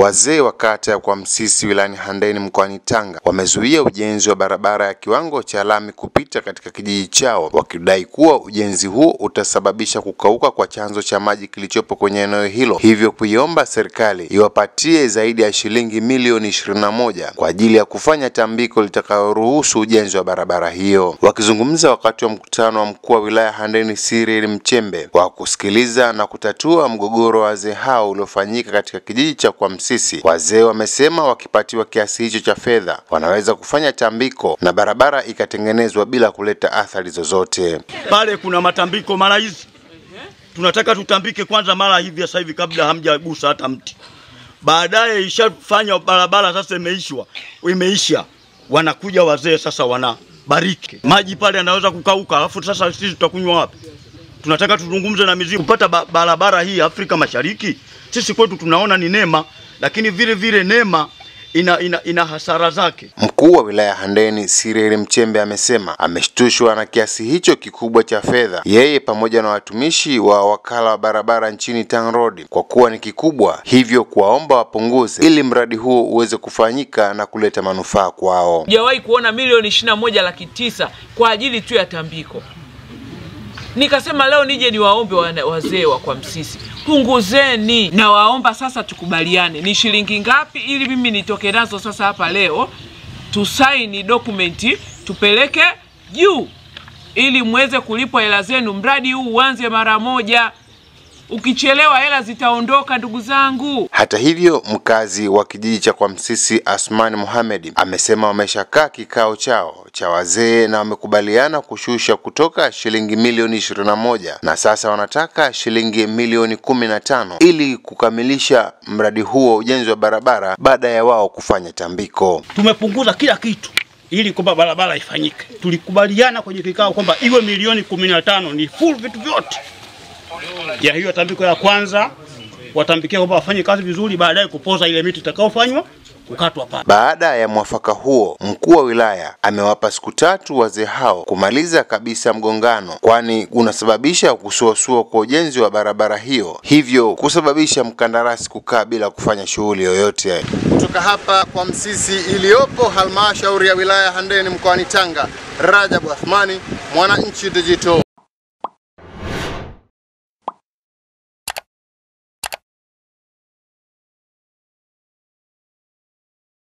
Wazee wa kata ya Kwa Msisi wilayani Handeni mkoani Tanga wamezuia ujenzi wa barabara ya kiwango cha lami kupita katika kijiji chao, wakidai kuwa ujenzi huo utasababisha kukauka kwa chanzo cha maji kilichopo kwenye eneo hilo, hivyo kuiomba serikali iwapatie zaidi ya shilingi milioni ishirini na moja kwa ajili ya kufanya tambiko litakayoruhusu ujenzi wa barabara hiyo. Wakizungumza wakati wa mkutano wa mkuu wa wilaya Handeni Cyril Mchembe wa kusikiliza na kutatua mgogoro wa wazee hao uliofanyika katika kijiji cha Kwa Msisi, wazee wamesema wakipatiwa kiasi hicho cha fedha wanaweza kufanya tambiko na barabara ikatengenezwa bila kuleta athari zozote. Pale kuna matambiko mara hizi, tunataka tutambike kwanza mara hivi sasa hivi kabla hamjagusa hata mti. Baadaye ishafanya barabara sasa, imeishwa imeisha, wanakuja wazee sasa wanabariki maji pale, yanaweza kukauka, alafu sasa sisi tutakunywa wapi? Tunataka tuzungumze na mizimu kupata ba barabara hii Afrika Mashariki. Sisi kwetu tunaona ni neema, lakini vile vile neema ina, ina, ina hasara zake. Mkuu wa wilaya Handeni Cyril Mchembe amesema ameshtushwa na kiasi hicho kikubwa cha fedha, yeye pamoja na watumishi wa wakala wa barabara nchini TANROADS kwa kuwa ni kikubwa, hivyo kuwaomba wapunguze ili mradi huo uweze kufanyika na kuleta manufaa kwao. Sijawahi kuona milioni ishirini na moja laki tisa kwa ajili tu ya tambiko. Nikasema leo nije niwaombe wazee wa Kwa Msisi, punguzeni. Nawaomba sasa tukubaliane ni shilingi ngapi, ili mimi nitoke nazo sasa hapa leo, tusaini dokumenti tupeleke juu, ili muweze kulipwa hela zenu. Mradi huu uanze mara moja, ukichelewa hela zitaondoka, ndugu zangu. Hata hivyo, mkazi wa kijiji cha Kwa Msisi Asmani Mohamed amesema wameshakaa kikao chao cha wazee na wamekubaliana kushusha kutoka shilingi milioni ishirini na moja na sasa wanataka shilingi milioni kumi na tano ili kukamilisha mradi huo wa ujenzi wa barabara baada ya wao kufanya tambiko. tumepunguza kila kitu ili kwamba barabara ifanyike. Tulikubaliana kwenye kikao kwamba iwe milioni kumi na tano ni full vitu vyote ya hiyo tambiko ya kwanza, watambikia kwamba wafanye kazi vizuri, baadaye kupoza ile miti itakayofanywa kukatwa pale. Baada ya mwafaka huo, mkuu wa wilaya amewapa siku tatu wazee hao kumaliza kabisa mgongano, kwani unasababisha kusuasua kwa ujenzi wa barabara hiyo, hivyo kusababisha mkandarasi kukaa bila kufanya shughuli yoyote. Kutoka hapa Kwa Msisi iliyopo halmashauri ya wilaya Handeni mkoani Tanga, Rajabu Athmani, Mwananchi Digital.